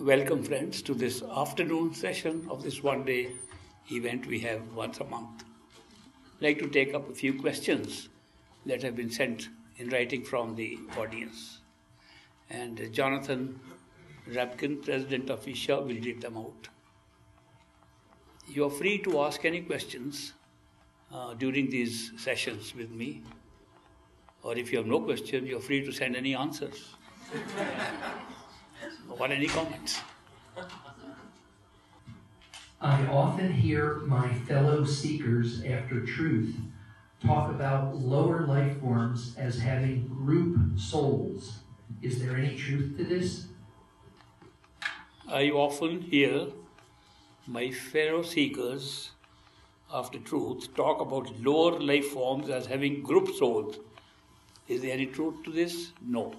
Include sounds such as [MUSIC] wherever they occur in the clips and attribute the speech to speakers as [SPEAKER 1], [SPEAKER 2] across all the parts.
[SPEAKER 1] Welcome, friends, to this afternoon session of this one day event we have once a month. I'd like to take up a few questions that have been sent in writing from the audience. And Jonathan Rapkin, president of Isha, will read them out. You are free to ask any questions uh, during these sessions with me. Or if you have no question, you're free to send any answers [LAUGHS] or any comments.
[SPEAKER 2] I often hear my fellow seekers after truth talk about lower life forms as having group souls. Is there any truth to this?
[SPEAKER 1] I often hear my fellow seekers after truth talk about lower life forms as having group souls. Is there any truth to this? No.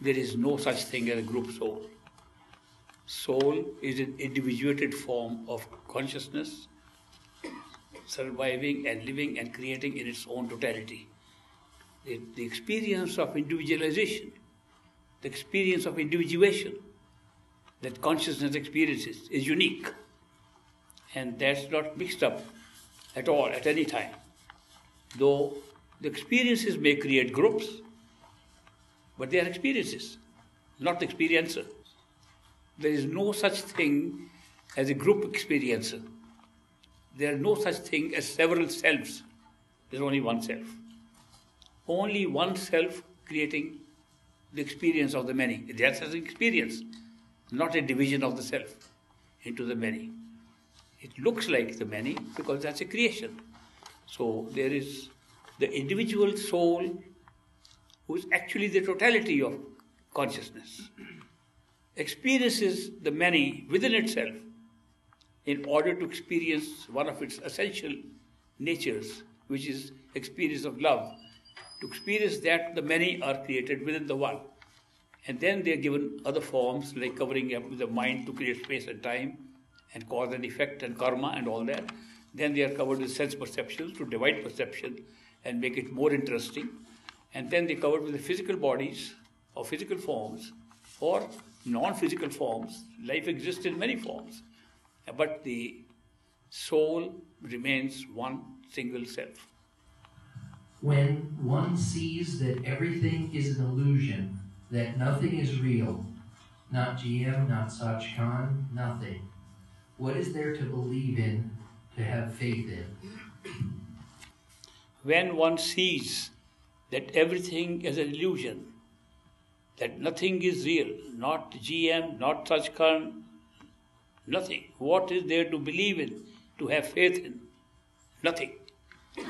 [SPEAKER 1] There is no such thing as a group soul. Soul is an individuated form of consciousness, surviving and living and creating in its own totality. The, the experience of individualization, the experience of individuation that consciousness experiences is unique. And that's not mixed up at all at any time. Though the experiences may create groups, but they are experiences, not experiencer. There is no such thing as a group experiencer. There is no such thing as several selves. There's only one self. Only one self creating the experience of the many. That's an experience, not a division of the self into the many. It looks like the many because that's a creation. So there is the individual soul who is actually the totality of consciousness, experiences the many within itself in order to experience one of its essential natures, which is experience of love. To experience that, the many are created within the one. And then they are given other forms like covering up with the mind to create space and time and cause and effect and karma and all that. Then they are covered with sense perceptions to divide perception and make it more interesting and then they covered with the physical bodies or physical forms or non-physical forms. Life exists in many forms, but the soul remains one single self.
[SPEAKER 2] When one sees that everything is an illusion, that nothing is real, not GM, not Sachkhand, nothing, what is there to believe in, to have faith in?
[SPEAKER 1] When one sees that everything is an illusion, that nothing is real, not GM, not Sachkhand, nothing. What is there to believe in, to have faith in? Nothing. [LAUGHS]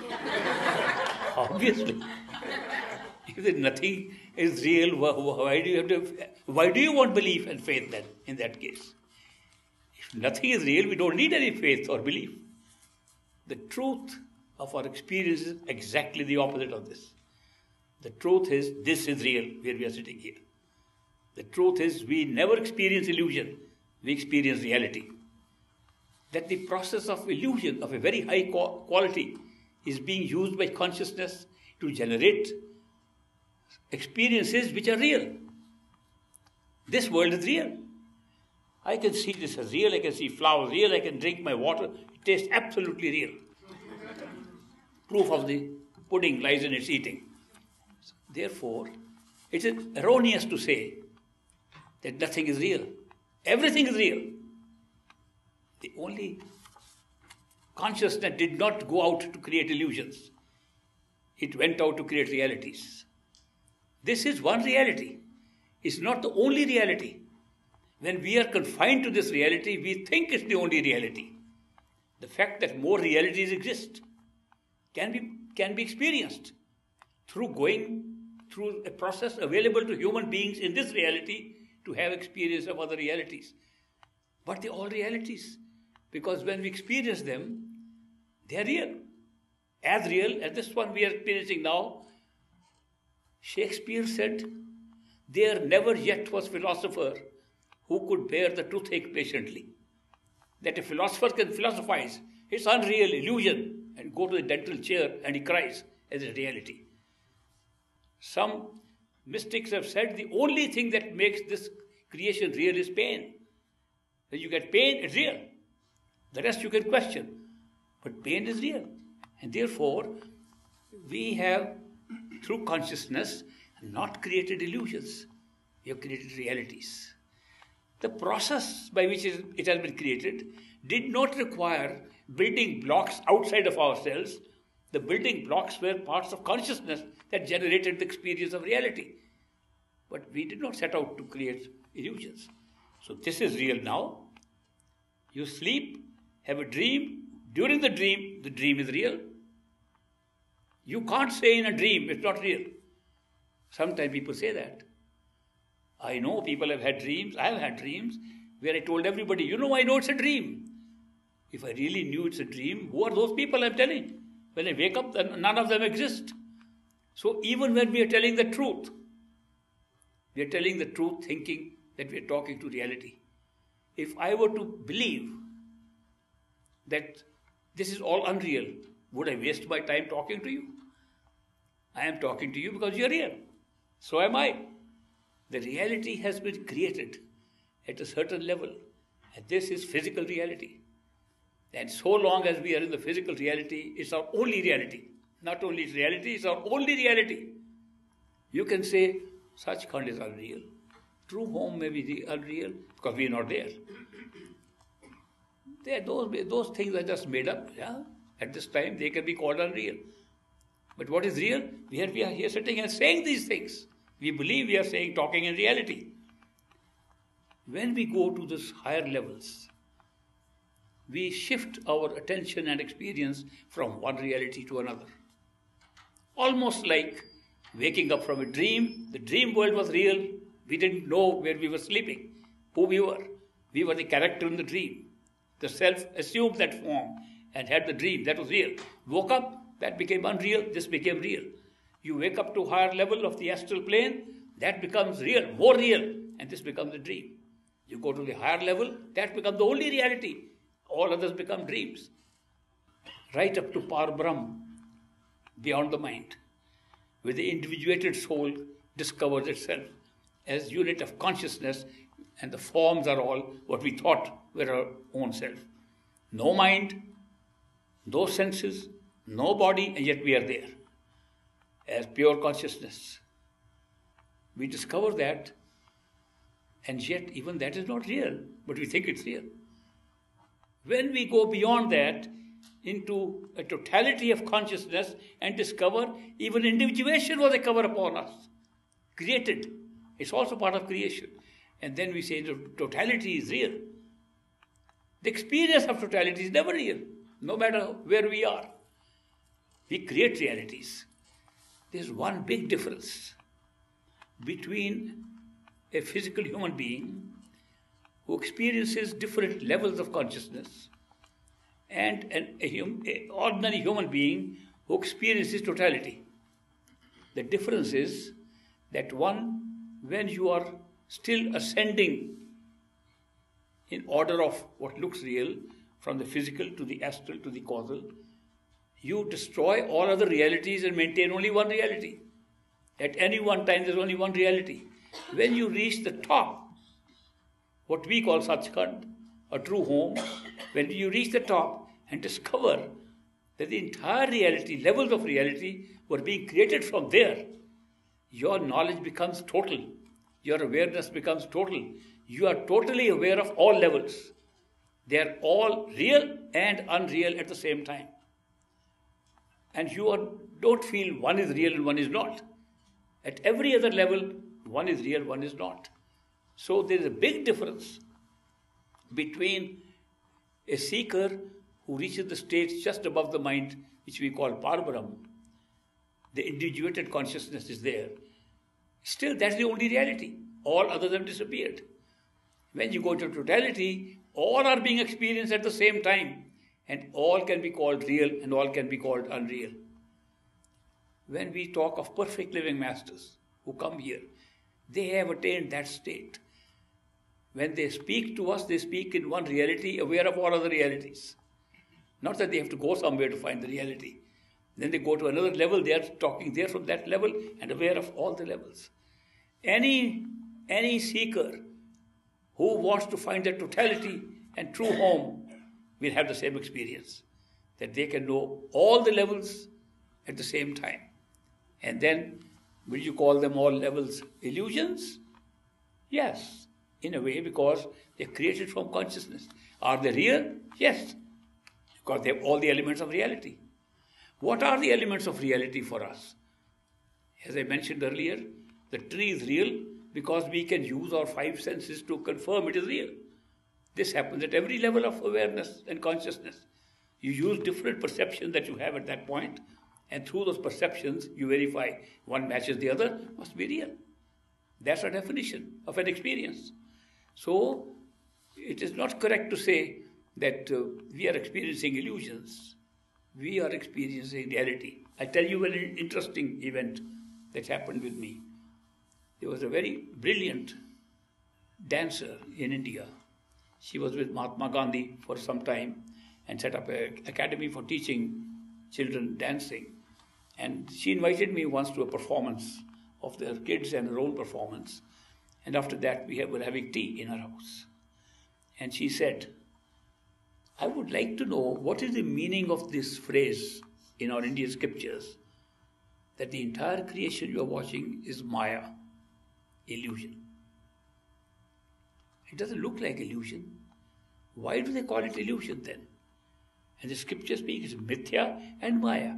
[SPEAKER 1] Obviously. If nothing is real, why do you have to, why do you want belief and faith then, in that case? If nothing is real, we don't need any faith or belief. The truth of our experience is exactly the opposite of this. The truth is, this is real where we are sitting here. The truth is, we never experience illusion, we experience reality. That the process of illusion of a very high quality is being used by consciousness to generate experiences which are real. This world is real. I can see this as real, I can see flowers real, I can drink my water, it tastes absolutely real. [LAUGHS] Proof of the pudding lies in its eating. Therefore, it is erroneous to say that nothing is real. Everything is real. The only consciousness did not go out to create illusions, it went out to create realities. This is one reality. It's not the only reality. When we are confined to this reality, we think it's the only reality. The fact that more realities exist can be, can be experienced through going through a process available to human beings in this reality to have experience of other realities. But they're all realities. Because when we experience them, they're real. As real as this one we are experiencing now. Shakespeare said, There never yet was philosopher who could bear the toothache patiently. That a philosopher can philosophize, it's unreal illusion, and go to the dental chair and he cries as a reality. Some mystics have said the only thing that makes this creation real is pain. When you get pain, it's real. The rest you can question. But pain is real. And therefore, we have, through consciousness, not created illusions. We have created realities. The process by which it has been created did not require building blocks outside of ourselves. The building blocks were parts of consciousness that generated the experience of reality. But we did not set out to create illusions. So this is real now. You sleep, have a dream. During the dream, the dream is real. You can't say in a dream, it's not real. Sometimes people say that. I know people have had dreams, I have had dreams where I told everybody, you know, I know it's a dream. If I really knew it's a dream, who are those people I'm telling? When I wake up, then none of them exist. So even when we are telling the truth, we are telling the truth thinking that we are talking to reality. If I were to believe that this is all unreal, would I waste my time talking to you? I am talking to you because you are real. So am I. The reality has been created at a certain level, and this is physical reality. And so long as we are in the physical reality, it's our only reality. Not only is reality, it's our only reality. You can say, Sachkhand is unreal. True home may be unreal because we are not there. Those, those things are just made up. Yeah? At this time, they can be called unreal. But what is real? Here we are here sitting and saying these things. We believe we are saying, talking in reality. When we go to these higher levels, we shift our attention and experience from one reality to another. Almost like waking up from a dream. The dream world was real. We didn't know where we were sleeping, who we were. We were the character in the dream. The self assumed that form and had the dream. That was real. Woke up, that became unreal. This became real. You wake up to a higher level of the astral plane, that becomes real, more real, and this becomes a dream. You go to the higher level, that becomes the only reality. All others become dreams. Right up to Par Brahm, beyond the mind, where the individuated soul discovers itself as unit of consciousness, and the forms are all what we thought were our own self. No mind, no senses, no body, and yet we are there as pure consciousness. We discover that, and yet even that is not real, but we think it's real. When we go beyond that into a totality of consciousness and discover even individuation was a cover upon us, created, it's also part of creation. And then we say the totality is real. The experience of totality is never real, no matter where we are. We create realities. There's one big difference between a physical human being who experiences different levels of consciousness and an a hum, a ordinary human being who experiences totality. The difference is that one, when you are still ascending in order of what looks real, from the physical to the astral to the causal, you destroy all other realities and maintain only one reality. At any one time, there's only one reality. When you reach the top, what we call Sachkhand, a true home, when you reach the top and discover that the entire reality, levels of reality, were being created from there, your knowledge becomes total. Your awareness becomes total. You are totally aware of all levels. They are all real and unreal at the same time and you are, don't feel one is real and one is not. At every other level, one is real, one is not. So there is a big difference between a seeker who reaches the stage just above the mind, which we call Parbrahm. The individuated consciousness is there. Still, that's the only reality. All others have disappeared. When you go to totality, all are being experienced at the same time and all can be called real and all can be called unreal. When we talk of perfect living masters who come here, they have attained that state. When they speak to us, they speak in one reality, aware of all other realities. Not that they have to go somewhere to find the reality. Then they go to another level, they are talking there from that level and aware of all the levels. Any, any seeker who wants to find the totality and true home will have the same experience. That they can know all the levels at the same time. And then, will you call them all levels illusions? Yes, in a way, because they're created from consciousness. Are they real? Yes, because they have all the elements of reality. What are the elements of reality for us? As I mentioned earlier, the tree is real because we can use our five senses to confirm it is real. This happens at every level of awareness and consciousness. You use different perceptions that you have at that point, and through those perceptions, you verify one matches the other, must be real. That's a definition of an experience. So, it is not correct to say that uh, we are experiencing illusions. We are experiencing reality. I tell you an interesting event that happened with me. There was a very brilliant dancer in India. She was with Mahatma Gandhi for some time and set up an academy for teaching children dancing. And she invited me once to a performance of their kids and her own performance. And after that, we were having tea in her house. And she said, I would like to know what is the meaning of this phrase in our Indian scriptures that the entire creation you are watching is Maya, illusion. It doesn't look like illusion. Why do they call it illusion then? And the scripture speaks mithya and Maya.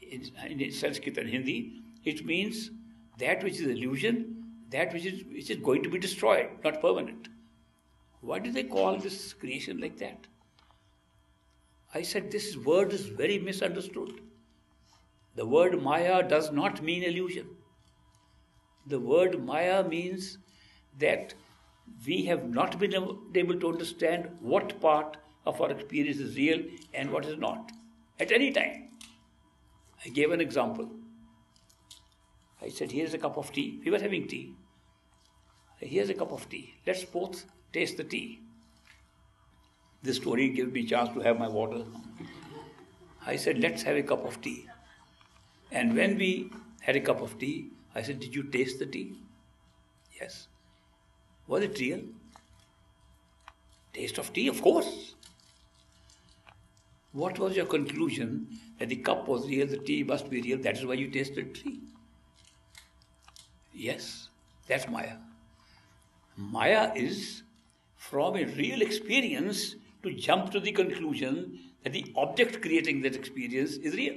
[SPEAKER 1] In, in Sanskrit and Hindi, it means that which is illusion, that which is, which is going to be destroyed, not permanent. Why do they call this creation like that? I said this word is very misunderstood. The word Maya does not mean illusion. The word Maya means that we have not been able to understand what part of our experience is real and what is not at any time. I gave an example. I said, Here's a cup of tea. We were having tea. Here's a cup of tea. Let's both taste the tea. This story gives me a chance to have my water. I said, Let's have a cup of tea. And when we had a cup of tea, I said, Did you taste the tea? Yes. Was it real? Taste of tea, of course. What was your conclusion that the cup was real, the tea must be real, that is why you tasted tea? Yes, that's Maya. Maya is from a real experience to jump to the conclusion that the object creating that experience is real.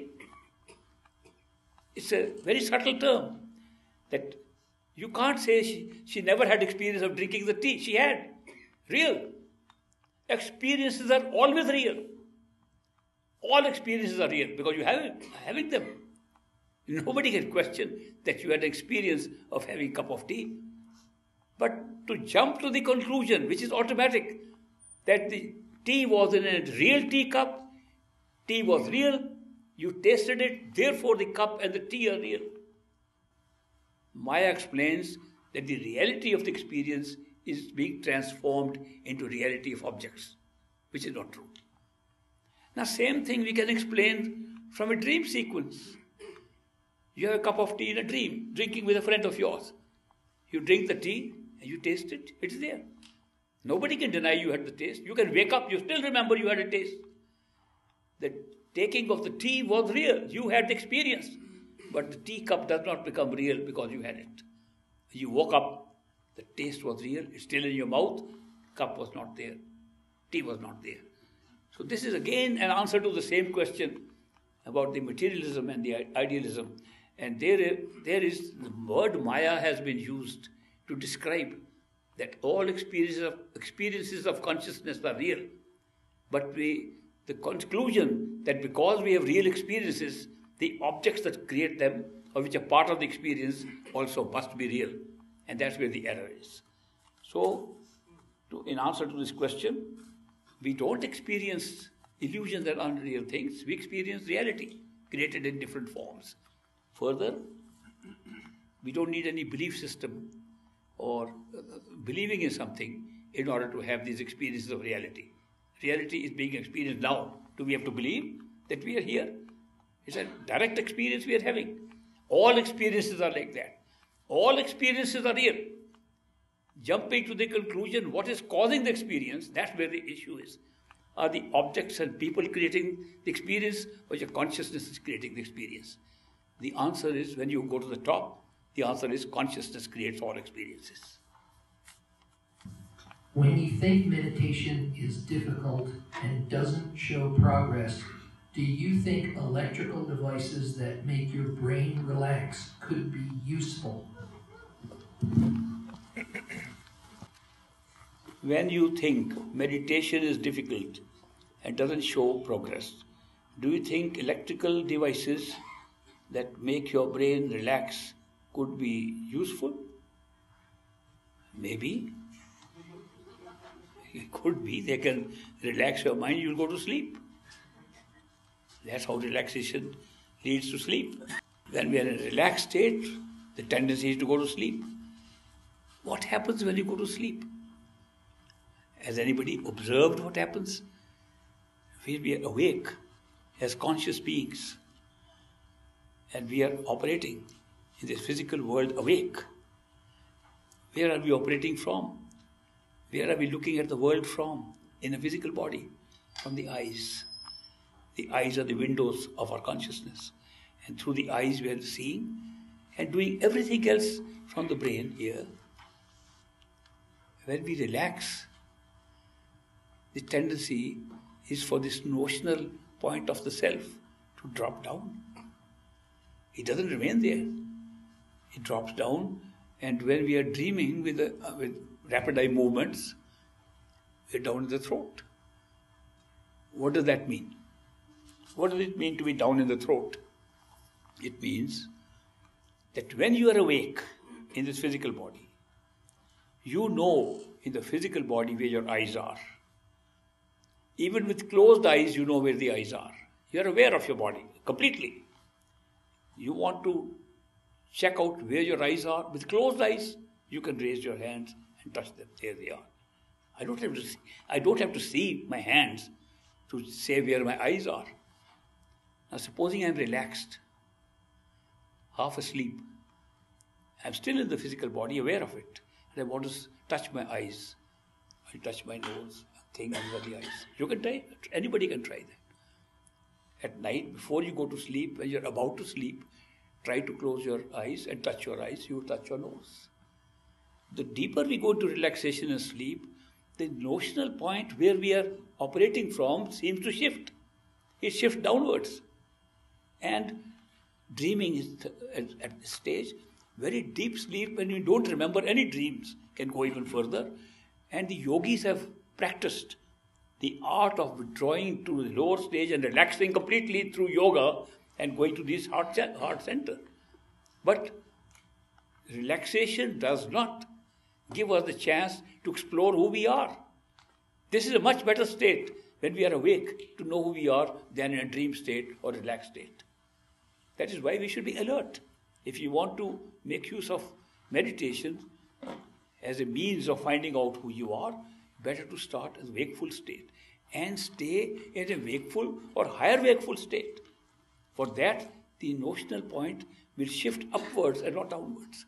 [SPEAKER 1] It's a very subtle term that you can't say she, she never had experience of drinking the tea. She had. Real. Experiences are always real. All experiences are real because you have having them. [LAUGHS] Nobody can question that you had an experience of having a cup of tea. But to jump to the conclusion, which is automatic, that the tea was in a real teacup, tea was real, you tasted it, therefore the cup and the tea are real. Maya explains that the reality of the experience is being transformed into reality of objects, which is not true. Now, same thing we can explain from a dream sequence. You have a cup of tea in a dream, drinking with a friend of yours. You drink the tea and you taste it, it's there. Nobody can deny you had the taste. You can wake up, you still remember you had a taste. The taking of the tea was real. You had the experience. But the teacup does not become real because you had it. You woke up, the taste was real, it's still in your mouth, cup was not there, tea was not there. So, this is again an answer to the same question about the materialism and the idealism. And there, there is the word Maya has been used to describe that all experiences of, experiences of consciousness are real. But we, the conclusion that because we have real experiences, the objects that create them, or which are part of the experience, also must be real. And that's where the error is. So, to, in answer to this question, we don't experience illusions and unreal things, we experience reality created in different forms. Further, we don't need any belief system or uh, believing in something in order to have these experiences of reality. Reality is being experienced now. Do we have to believe that we are here? It's a direct experience we are having. All experiences are like that. All experiences are real. jumping to the conclusion what is causing the experience, that's where the issue is. Are the objects and people creating the experience, or your consciousness is creating the experience? The answer is when you go to the top, the answer is consciousness creates all experiences.
[SPEAKER 2] When you think meditation is difficult and doesn't show progress, do you think electrical devices that make your brain relax could be useful?
[SPEAKER 1] when you think meditation is difficult and doesn't show progress, do you think electrical devices that make your brain relax could be useful? Maybe. [LAUGHS] It could be. They can relax your mind, you'll go to sleep. That's how relaxation leads to sleep. When we are in a relaxed state, the tendency is to go to sleep. What happens when you go to sleep? Has anybody observed what happens? We are awake as conscious beings and we are operating in this physical world awake. Where are we operating from? Where are we looking at the world from? In a physical body, from the eyes. The eyes are the windows of our consciousness. And through the eyes, we are seeing and doing everything else from the brain here. When we relax, the tendency is for this notional point of the self to drop down. It doesn't remain there. It drops down, and when we are dreaming with, a, uh, with rapid eye movements, we're down in the throat. What does that mean? What does it mean to be down in the throat? It means that when you are awake in this physical body, you know in the physical body where your eyes are. Even with closed eyes, you know where the eyes are. You are aware of your body completely. You want to check out where your eyes are. With closed eyes, you can raise your hands and touch them. There they are. I don't have to see, I don't have to see my hands to say where my eyes are. Now, supposing I'm relaxed, half asleep, I'm still in the physical body, aware of it, and I want to touch my eyes. I touch my nose, thing under the eyes. You can try. Anybody can try that. At night, before you go to sleep, when you're about to sleep, try to close your eyes and touch your eyes. You touch your nose. The deeper we go to relaxation and sleep, the notional point where we are operating from seems to shift. It shifts downwards. And dreaming is at this stage, very deep sleep when you don't remember any dreams can go even further. And the yogis have practiced the art of withdrawing to the lower stage and relaxing completely through yoga and going to this heart, heart center. But relaxation does not give us the chance to explore who we are. This is a much better state when we are awake to know who we are than in a dream state or relaxed state. That is why we should be alert. If you want to make use of meditation as a means of finding out who you are, better to start as wakeful state and stay in a wakeful or higher wakeful state. For that, the notional point will shift upwards and not downwards.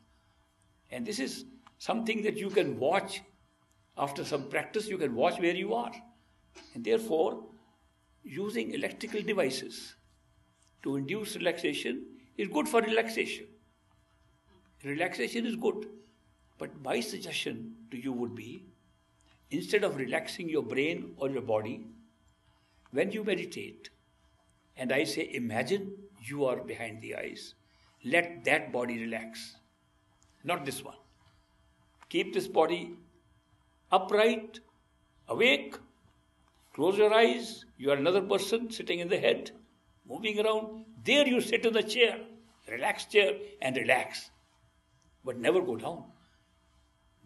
[SPEAKER 1] And this is something that you can watch after some practice, you can watch where you are. And therefore, using electrical devices to induce relaxation is good for relaxation. Relaxation is good. But my suggestion to you would be instead of relaxing your brain or your body, when you meditate, and I say, imagine you are behind the eyes, let that body relax, not this one. Keep this body upright, awake, close your eyes, you are another person sitting in the head moving around. There you sit in the chair, relaxed chair, and relax. But never go down.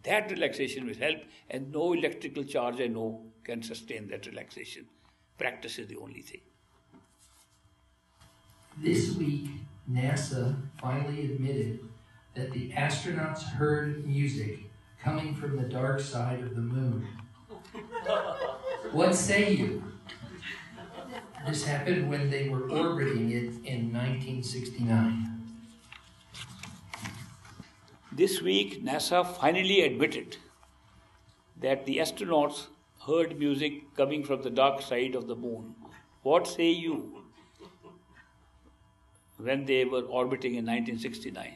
[SPEAKER 1] That relaxation will help, and no electrical charge I know can sustain that relaxation. Practice is the only thing.
[SPEAKER 2] This week, NASA finally admitted that the astronauts heard music coming from the dark side of the moon. what say you? This happened when they were orbiting it in 1969.
[SPEAKER 1] This week, NASA finally admitted that the astronauts heard music coming from the dark side of the moon. What say you? When they were orbiting in 1969.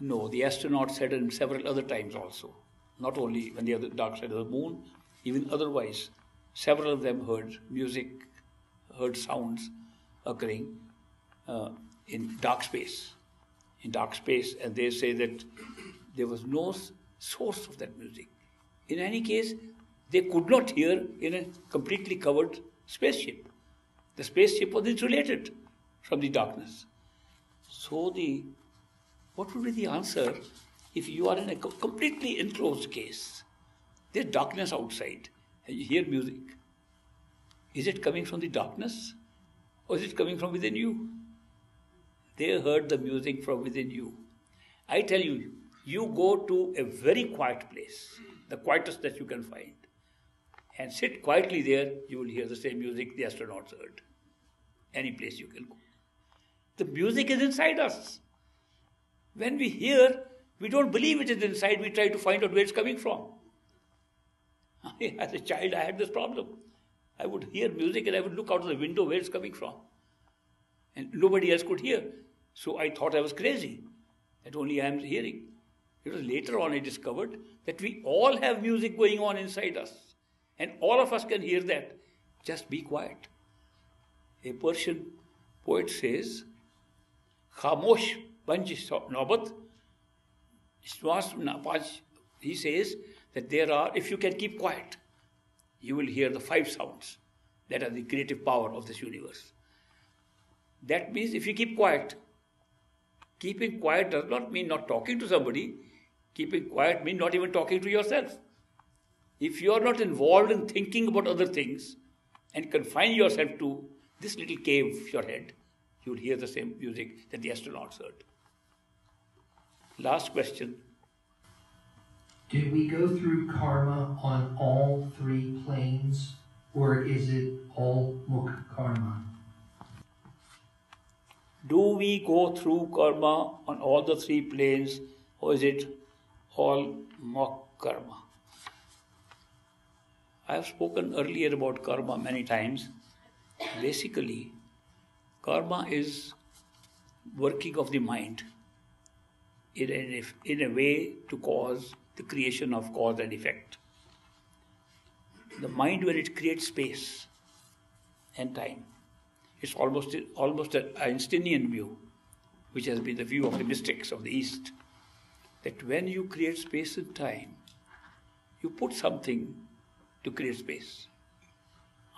[SPEAKER 1] No, the astronauts said it several other times also. Not only when the dark side of the moon, even otherwise. Several of them heard music, heard sounds occurring uh, in dark space. In dark space, and they say that there was no source of that music. In any case, they could not hear in a completely covered spaceship. The spaceship was insulated from the darkness. So the what would be the answer if you are in a completely enclosed case? There's darkness outside, and you hear music. Is it coming from the darkness, or is it coming from within you? They heard the music from within you. I tell you, you go to a very quiet place, the quietest that you can find, and sit quietly there, you will hear the same music the astronauts heard. Any place you can go. The music is inside us. When we hear, we don't believe it is inside, we try to find out where it's coming from. [LAUGHS] As a child, I had this problem. I would hear music and I would look out of the window where it's coming from. And nobody else could hear. So I thought I was crazy, that only I am hearing. It was later on I discovered that we all have music going on inside us. And all of us can hear that. Just be quiet. A Persian poet says, Khamosh Panj Nabat, he says that there are, if you can keep quiet, you will hear the five sounds that are the creative power of this universe. That means if you keep quiet, keeping quiet does not mean not talking to somebody, Keeping quiet means not even talking to yourself. If you are not involved in thinking about other things and confine yourself to this little cave of your head, you would hear the same music that the astronauts heard. Last question.
[SPEAKER 2] Do we go through karma on all three planes, or is it all mukh karma?
[SPEAKER 1] Do we go through karma on all the three planes, or is it all mock karma. I have spoken earlier about karma many times. Basically, karma is working of the mind in a, in a way to cause the creation of cause and effect. The mind, when it creates space and time, it's almost almost an Einsteinian view, which has been the view of the mystics of the East that when you create space and time, you put something to create space.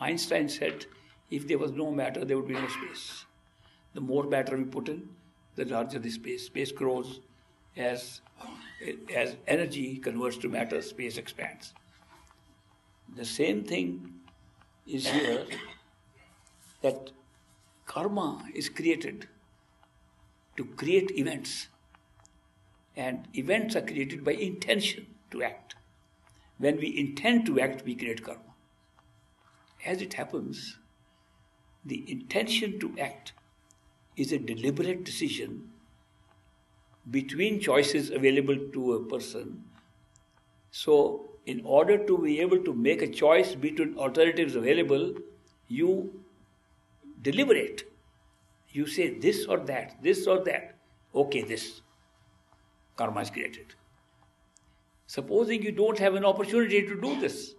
[SPEAKER 1] Einstein said if there was no matter, there would be no space. The more matter we put in, the larger the space. Space grows as, as energy converts to matter, space expands. The same thing is here that karma is created to create events. And events are created by intention to act. When we intend to act, we create karma. As it happens, the intention to act is a deliberate decision between choices available to a person. So, in order to be able to make a choice between alternatives available, you deliberate. You say this or that, this or that. Okay, this karma is created. Supposing you don't have an opportunity to do this,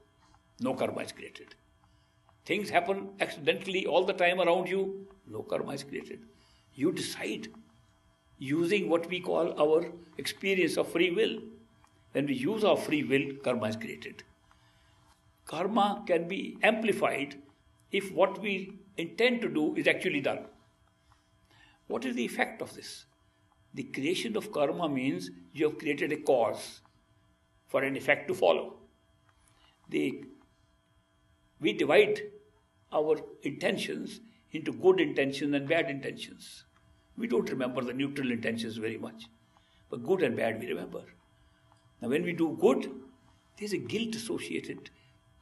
[SPEAKER 1] no karma is created. Things happen accidentally all the time around you, no karma is created. You decide using what we call our experience of free will. When we use our free will, karma is created. Karma can be amplified if what we intend to do is actually done. What is the effect of this? The creation of karma means you have created a cause for an effect to follow. The, we divide our intentions into good intentions and bad intentions. We don't remember the neutral intentions very much, but good and bad we remember. Now, when we do good, there's a guilt associated.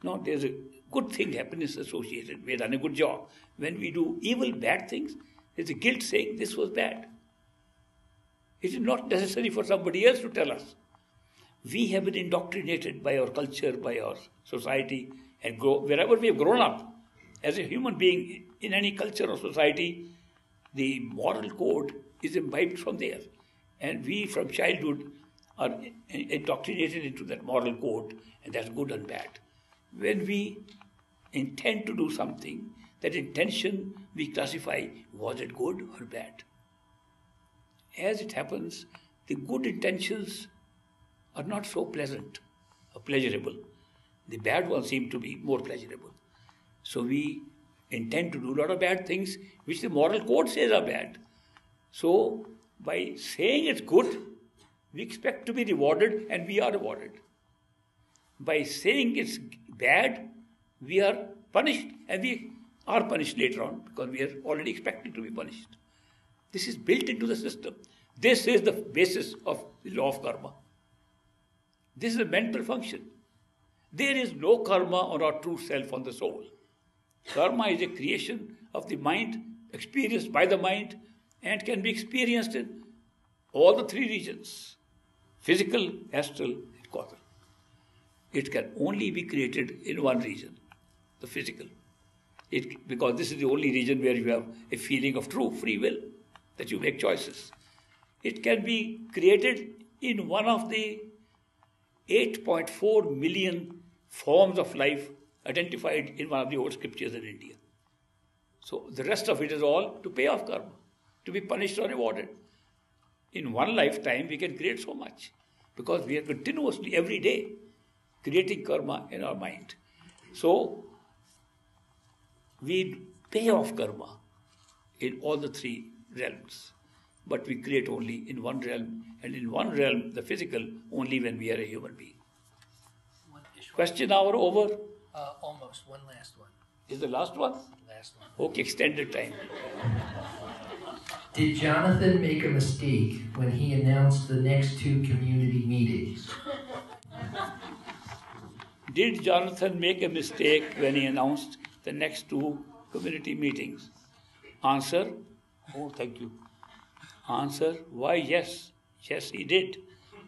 [SPEAKER 1] No, there's a good thing, happiness associated. We've done a good job. When we do evil, bad things, there's a guilt saying this was bad. It is not necessary for somebody else to tell us. we have been indoctrinated by our culture, by our society, and grow, wherever we have grown up, as a human being in any culture or society, the moral code is imbibed from there. And we from childhood are indoctrinated into that moral code, and that's good and bad. When we intend to do something, that intention we classify was it good or bad. As it happens, the good intentions are not so pleasant or pleasurable. The bad ones seem to be more pleasurable. So we intend to do a lot of bad things which the moral code says are bad. So by saying it's good, we expect to be rewarded and we are rewarded. By saying it's bad, we are punished and we are punished later on because we are already expected to be punished. This is built into the system. This is the basis of the law of karma. This is a mental function. There is no karma on our true self, on the soul. Karma is a creation of the mind, experienced by the mind, and can be experienced in all the three regions physical, astral, and causal. It can only be created in one region, the physical. It, because this is the only region where you have a feeling of true free will, that you make choices. It can be created in one of the 8.4 million forms of life identified in one of the old scriptures in India. So the rest of it is all to pay off karma, to be punished or rewarded. In one lifetime, we can create so much because we are continuously, every day, creating karma in our mind. So we pay off karma in all the three realms, but we create only in one realm, and in one realm, the physical, only when we are a human being. Question hour over?
[SPEAKER 2] Uh, almost. One last one.
[SPEAKER 1] Is the last one?
[SPEAKER 2] Last one.
[SPEAKER 1] Okay, extended time.
[SPEAKER 2] Did Jonathan make a mistake when he announced the next two community meetings?
[SPEAKER 1] Did Jonathan make a mistake when he announced the next two community meetings? Answer Oh, thank you. Answer Why, yes. Yes, he did.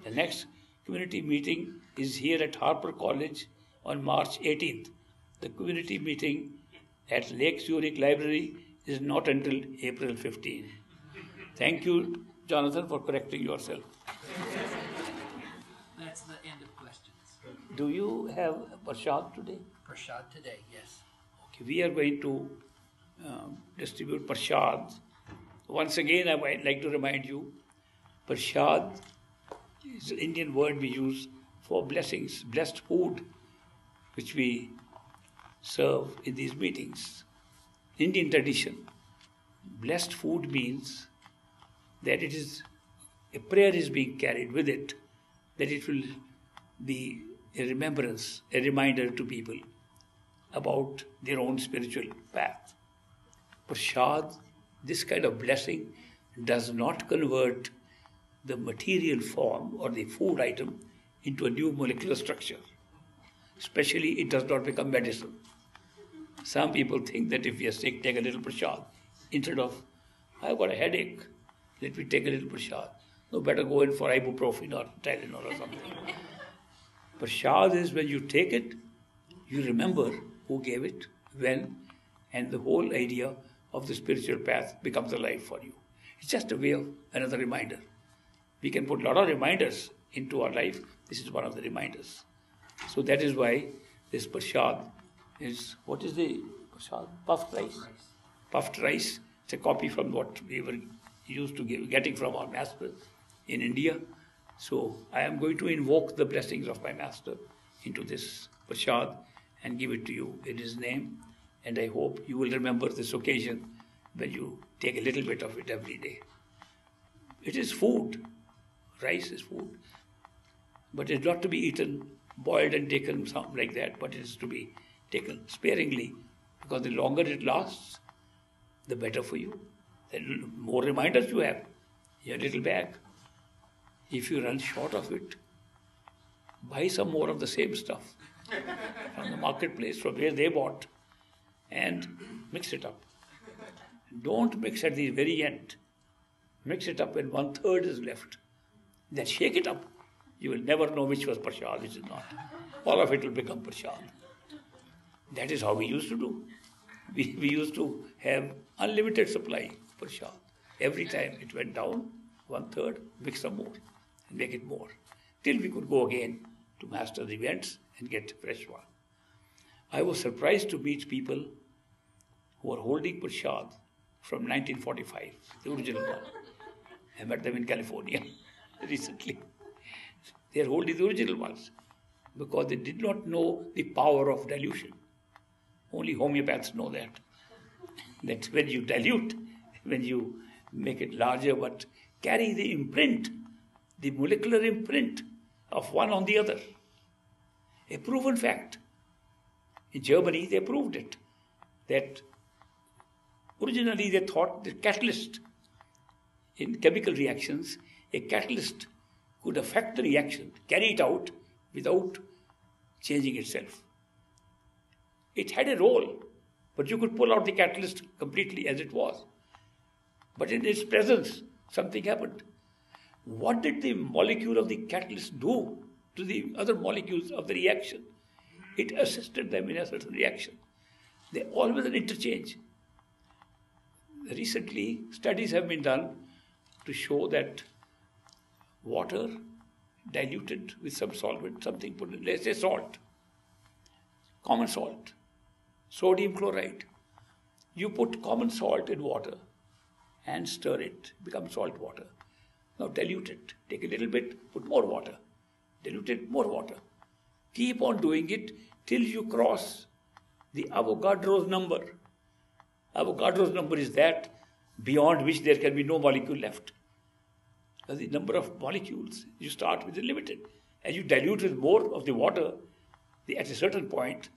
[SPEAKER 1] The next community meeting is here at Harper College on March 18th. The community meeting at Lake Zurich Library is not until April 15. Thank you, Jonathan, for correcting yourself.
[SPEAKER 2] That's the end of questions.
[SPEAKER 1] Do you have prashad today?
[SPEAKER 2] Prashad today, yes.
[SPEAKER 1] Okay, we are going to um, distribute prashad. Once again, I would like to remind you, prashad is an Indian word we use for blessings, blessed food which we serve in these meetings. Indian tradition, blessed food means that it is a prayer is being carried with it, that it will be a remembrance, a reminder to people about their own spiritual path. Prashad, this kind of blessing, does not convert the material form or the food item into a new molecular structure especially it does not become medicine. Some people think that if you are sick, take a little prashad. Instead of, I've got a headache, let me take a little prashad. No, better go in for ibuprofen or Tylenol or something. Prashad is when you take it, you remember who gave it, when, and the whole idea of the spiritual path becomes alive for you. It's just a way of another reminder. We can put a lot of reminders into our life. This is one of the reminders. So that is why this prashad is what is the prashad? Puffed rice. Puffed rice. It's a copy from what we were used to getting from our master in India. So I am going to invoke the blessings of my master into this prashad and give it to you in his name. And I hope you will remember this occasion when you take a little bit of it every day. It is food. Rice is food. But it's not to be eaten boiled and taken something like that, but it is to be taken sparingly because the longer it lasts, the better for you. The more reminders you have, your little bag. If you run short of it, buy some more of the same stuff from the marketplace from where they bought and mix it up. Don't mix at the very end. Mix it up when one third is left. Then shake it up You will never know which was prashad, which is not. All of it will become prashad. That is how we used to do. We, we used to have unlimited supply prashad. Every time it went down, one third, mix some more, make it more, till we could go again to master the events and get fresh one. I was surprised to meet people who are holding prashad from 1945, the original one. I met them in California [LAUGHS] recently. They are holding the original ones because they did not know the power of dilution. Only homeopaths know that. [LAUGHS] That when you dilute, when you make it larger, but carry the imprint, the molecular imprint of one on the other. A proven fact. In Germany, they proved it. That originally they thought the catalyst in chemical reactions, a catalyst could affect the reaction, carry it out without changing itself. It had a role, but you could pull out the catalyst completely as it was. But in its presence, something happened. What did the molecule of the catalyst do to the other molecules of the reaction? It assisted them in a certain reaction. They always an interchange. Recently, studies have been done to show that water diluted with some solvent, something put in, let's say salt, common salt, sodium chloride. You put common salt in water and stir it, becomes salt water. Now dilute it, take a little bit, put more water, dilute it, more water. Keep on doing it till you cross the Avogadro's number. Avogadro's number is that beyond which there can be no molecule left. Because the number of molecules you start with is limited. As you dilute with more of the water, the, at a certain point,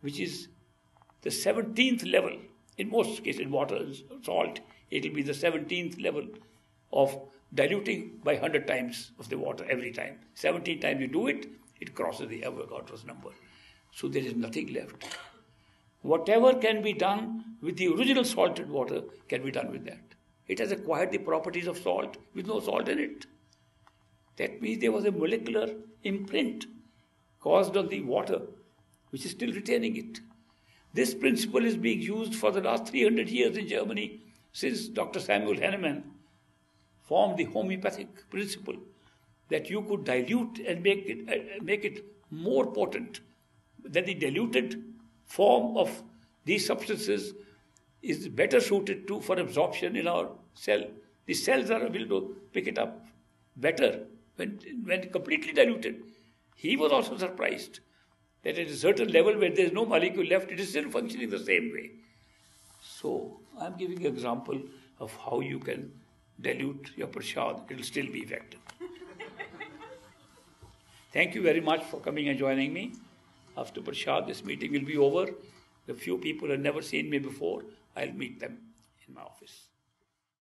[SPEAKER 1] which is the 17th level, in most cases in water salt, it will be the 17th level of diluting by 100 times of the water every time. 17 times you do it, it crosses the Avogadro's number. So there is nothing left. Whatever can be done with the original salted water can be done with that. It has acquired the properties of salt with no salt in it. That means there was a molecular imprint caused on the water which is still retaining it. This principle is being used for the last 300 years in Germany since Dr. Samuel Hahnemann formed the homeopathic principle that you could dilute and make it, uh, make it more potent That the diluted form of these substances is better suited to for absorption in our cell. The cells are able to pick it up better when, when completely diluted. He was also surprised that at a certain level where there is no molecule left, it is still functioning the same way. So I'm giving an example of how you can dilute your prashad, it will still be effective. [LAUGHS] Thank you very much for coming and joining me. After prashad, this meeting will be over. The few people who have never seen me before, I'll meet them in my office.